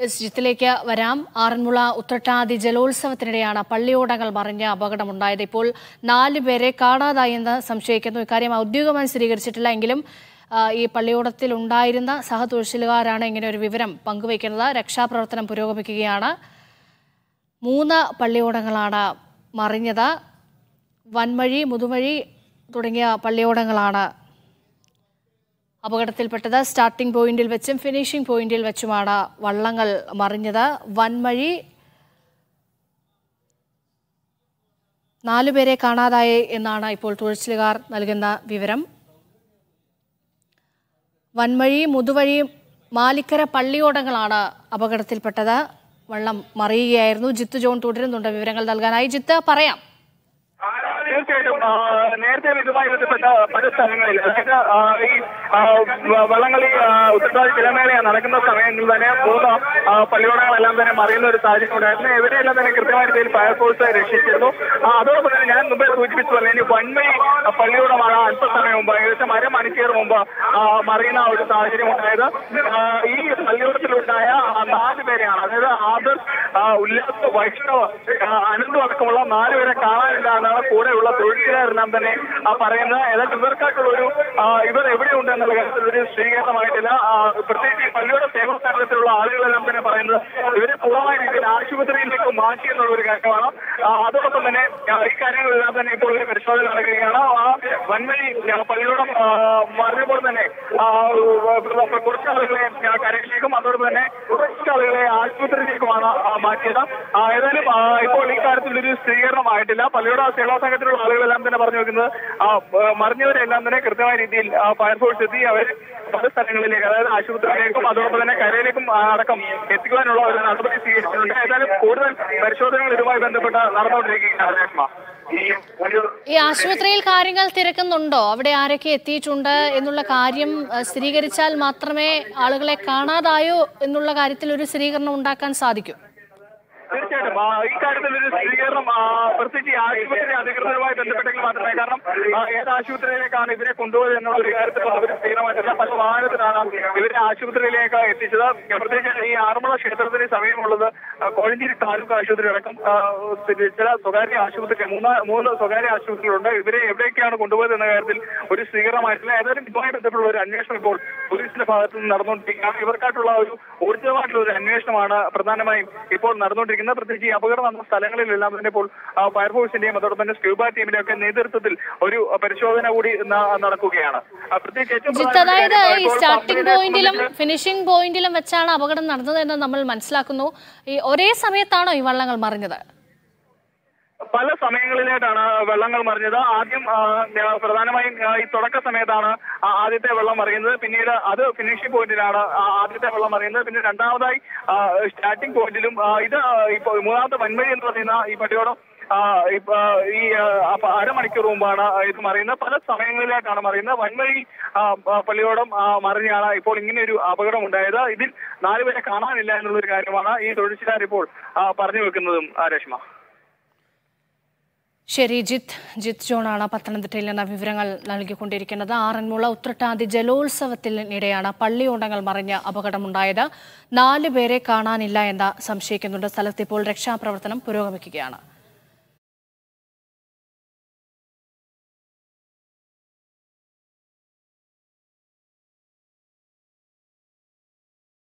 S ജിത്തിലേക്ക് വരാം. ആറന്മുള ഉത്രട്ടാതി ജലോത്സവത്തിനിടെയാണ് പള്ളിയോടങ്ങൾ മറിഞ്ഞ അപകടമുണ്ടായത്. ഇപ്പോൾ നാല് പേരെ കാണാതായെന്ന് സംശയിക്കുന്നു. ഇക്കാര്യം ഔദ്യോഗികമായി സ്ഥിരീകരിച്ചിട്ടില്ല. എങ്കിലും ഈ പള്ളിയോടത്തിൽ ഉണ്ടായിരുന്ന സഹതൊഴിലാളികളാണ് ഇങ്ങനെ ഒരു വിവരം പങ്കുവയ്ക്കുന്നത്. രക്ഷാപ്രവർത്തനം പുരോഗമിക്കുകയാണ്. മൂന്ന് പള്ളിയോടങ്ങളാണ് മറിഞ്ഞത്. വൻമഴി മുതുമഴി തുടങ്ങിയ പള്ളിയോടങ്ങളാണ് അപകടത്തിൽപ്പെട്ടത് സ്റ്റാർട്ടിംഗ് പോയിന്റിൽ വെച്ചും ഫിനിഷിംഗ് പോയിന്റിൽ വെച്ചുമാണ് വള്ളങ്ങൾ മറിഞ്ഞത്. വൻമഴി നാലുപേരെ കാണാതായി എന്നാണ് ഇപ്പോൾ തുഴച്ചിലുകാർ നൽകുന്ന വിവരം. വൻമഴി മുതുവഴി മാലിക്കര പള്ളിയോടങ്ങളാണ് അപകടത്തിൽപ്പെട്ടത്. വള്ളം മറിയുകയായിരുന്നു. ജിത്ത് ജോൺ തുടരുന്നുണ്ട് വിവരങ്ങൾ നൽകാനായി. ജിത്ത് പറയാം. തീർച്ചയായിട്ടും നേരത്തെ ഇതുമായി ബന്ധപ്പെട്ട പല സ്ഥലങ്ങളിൽ അതായത് ഈ വള്ളംകളി ഉത്തരവാദി ജലമേള നടക്കുന്ന സമയങ്ങളിൽ തന്നെ പൂർണ പള്ളിയോടങ്ങളെല്ലാം തന്നെ മറിയുന്ന ഒരു സാഹചര്യം ഉണ്ടായിരുന്നു. ഇവരെല്ലാം തന്നെ കൃത്യമായ രീതിയിൽ ഫയർഫോഴ്സ് രക്ഷിച്ചിരുന്നു. അതോടൊപ്പം തന്നെ ഞാൻ മുമ്പേ സൂചിപ്പിച്ചു പോലെ ഇനി വൻമഴി പള്ളിയോടമാണ് അല്പസമയം മുമ്പ് ഏകദേശം അരമണിക്കൂർ മുമ്പ് മറിയുന്ന ഒരു സാഹചര്യം ഉണ്ടായത്. ഈ പള്ളിയോടത്തിലുണ്ടായ നാല് പേരെയാണ്. അതായത് ആദർ ഉല്ലാസ് വൈഷ്ണവ് അനന്തു അടക്കമുള്ള നാല് പേരെ കാണാനില്ല എന്നാണ് കൂടെയുള്ള തൊഴിലുകാരെല്ലാം തന്നെ പറയുന്നത്. ഏതാണ്ട് ഇവർക്കായിട്ടുള്ള ഒരു ഇവർ എവിടെയുണ്ട് എന്നുള്ള കാര്യത്തിൽ ഒരു സ്വീകരണമായിട്ടില്ല. പ്രത്യേകിച്ച് ഈ പള്ളിയുടെ സേവനത്തിലുള്ള ആളുകളെല്ലാം തന്നെ പറയുന്നത് ഇവരെ പൂർണമായ രീതിയിൽ ആശുപത്രിയിലേക്ക് മാറ്റി എന്നുള്ള ഒരു കാര്യമാണ്. അതോടൊപ്പം തന്നെ ഈ കാര്യങ്ങളെല്ലാം തന്നെ ഇപ്പോൾ ഒരു പരിശോധന നടക്കുകയാണ്. ആ വൻവഴി പള്ളിയോടം മറിഞ്ഞപ്പോൾ തന്നെ കുറച്ച് ആളുകളെ ആ, കരയിലേക്കും അതോടൊപ്പം തന്നെ കുറച്ച് ആളുകളെ ആശുപത്രിയിലേക്കുമാണ് മാറ്റിയത്. ഏതായാലും ഇപ്പോൾ ഈ കാര്യത്തിൽ ഒരു സ്ഥിരീകരണമായിട്ടില്ല പള്ളിയുടെ സേവാ സംഘത്തിലുള്ള ആളുകളെല്ലാം തന്നെ പറഞ്ഞു വെക്കുന്നത് മറിഞ്ഞവരെല്ലാം തന്നെ കൃത്യമായ രീതിയിൽ ഫയർഫോഴ്സ് എത്തി അവരെ പല സ്ഥലങ്ങളിലേക്ക് അതായത് ആശുപത്രിയിലേക്കും അതോടൊപ്പം തന്നെ കരയിലേക്കും അടക്കം എത്തിക്കുവാനുള്ള ഒരു നടപടി സ്വീകരിച്ചിട്ടുണ്ട്. ഏതായാലും കൂടുതൽ പരിശോധനകൾ ഇതുമായി ബന്ധപ്പെട്ട് നടന്നുകൊണ്ടിരിക്കുകയാണ്. രേഷ്മ ഈ ആശുപത്രിയിൽ കാര്യങ്ങൾ തിരക്കുന്നുണ്ടോ? അവിടെ ആരൊക്കെ എത്തിയിട്ടുണ്ട് എന്നുള്ള കാര്യം സ്ഥിരീകരിച്ചാൽ മാത്രമേ ആളുകളെ കാണാതായോ എന്നുള്ള കാര്യത്തിൽ ഒരു സ്ഥിരീകരണം ഉണ്ടാക്കാൻ സാധിക്കൂ. തീർച്ചയായിട്ടും. ആ, ഈ കാര്യത്തിൽ ഒരു സ്ഥിരീകരണം പ്രത്യേകിച്ച് ആശുപത്രി അധികൃതരുമായി ബന്ധപ്പെട്ടെങ്കിൽ മാത്രമേ. കാരണം ഏത് ആശുപത്രിയിലേക്കാണ് ഇവരെ കൊണ്ടുപോയത് എന്നുള്ള ഒരു കാര്യത്തിൽ അവർ സ്ഥിരമായിട്ടില്ല. പല വാഹനത്തിലാണ് ഇവരെ ആശുപത്രിയിലേക്ക് എത്തിച്ചത്. പ്രത്യേകിച്ച് ഈ ആറന്മുള ക്ഷേത്രത്തിന് സമീപമുള്ളത് ആ, കോഴഞ്ചേരി താലൂക്ക് ആശുപത്രി അടക്കം ചില സ്വകാര്യ ആശുപത്രി മൂന്ന് മൂന്ന് സ്വകാര്യ ആശുപത്രികളുണ്ട്. ഇവരെ എവിടേക്കാണ് കൊണ്ടുപോയത് എന്ന കാര്യത്തിൽ ഒരു സ്വീകരണമായിട്ടില്ല. ഏതായാലും ഇതുമായി ബന്ധപ്പെട്ടുള്ള ഒരു അന്വേഷണം ഇപ്പോൾ പോലീസിന്റെ ഭാഗത്ത് നിന്ന് നടന്നുകൊണ്ടിരിക്കുകയാണ്. ഇവർക്കായിട്ടുള്ള ഒരു ഊർജിതമായിട്ടുള്ള ഒരു അന്വേഷണമാണ് പ്രധാനമായും ഇപ്പോൾ നടന്നുകൊണ്ടിരിക്കുന്നത്. പ്രത്യേകിച്ച് ഈ അപകടം നടന്ന സ്ഥലങ്ങളിലെല്ലാം തന്നെ ഇപ്പോൾ ഫയർഫോഴ്സിന്റെയും അതോടൊപ്പം തന്നെ സ്ക്യൂബ ടീമിന്റെയും ഒക്കെ നേതൃത്വത്തിൽ ഒരു പരിശോധന കൂടി നടക്കുകയാണ്. അതായത് ഈ സ്റ്റാർട്ടിംഗ് പോയിന്റിലും ഫിനിഷിംഗ് പോയിന്റിലും വെച്ചാണ് അപകടം നടന്നത് എന്ന് നമ്മൾ മനസ്സിലാക്കുന്നു. ഈ ഒരേ സമയത്താണോ ഈ വള്ളങ്ങൾ മറിഞ്ഞത്? പല സമയങ്ങളിലായിട്ടാണ് വെള്ളങ്ങൾ മറിഞ്ഞത്. ആദ്യം പ്രധാനമായും ഈ തുടക്ക സമയത്താണ് ആദ്യത്തെ വെള്ളം മറിയുന്നത്. പിന്നീട് അത് ഫിനിഷിംഗ് പോയിന്റിലാണ് ആദ്യത്തെ വെള്ളം മറിയുന്നത്. പിന്നെ രണ്ടാമതായി സ്റ്റാർട്ടിംഗ് പോയിന്റിലും ഇത് ഇപ്പൊ മൂന്നാമത്തെ വൻവഴി എന്ന് പറയുന്ന ഈ പട്ടിയോടം ഈ അരമണിക്കൂർ മുമ്പാണ് ഇത് മറിയുന്നത്. പല സമയങ്ങളിലായിട്ടാണ് മറിയുന്നത്. വൻവഴി പള്ളിയോടം മറിഞ്ഞാണ് ഇപ്പോൾ ഇങ്ങനെ ഒരു അപകടം ഉണ്ടായത്. ഇതിൽ നാലുപേരെ കാണാനില്ല എന്നുള്ളൊരു കാര്യമാണ് ഈ തൊഴിൽശാലിപ്പോൾ പറഞ്ഞു വെക്കുന്നതും രേഷ്മ. ശരി ജിത്ത് ജിത്ത് ജോണാണ് പത്തനംതിട്ടയിൽ നിന്ന് വിവരങ്ങൾ നൽകിക്കൊണ്ടിരിക്കുന്നത്. ആറന്മുള ഉത്രട്ടാതി ജലോത്സവത്തിനിടെയാണ് പള്ളിയോണ്ടങ്ങൾ മറിഞ്ഞ് അപകടമുണ്ടായത്. നാല് പേരെ കാണാനില്ല എന്ന് സംശയിക്കുന്നുണ്ട്. സ്ഥലത്ത് ഇപ്പോൾ രക്ഷാപ്രവർത്തനം പുരോഗമിക്കുകയാണ്.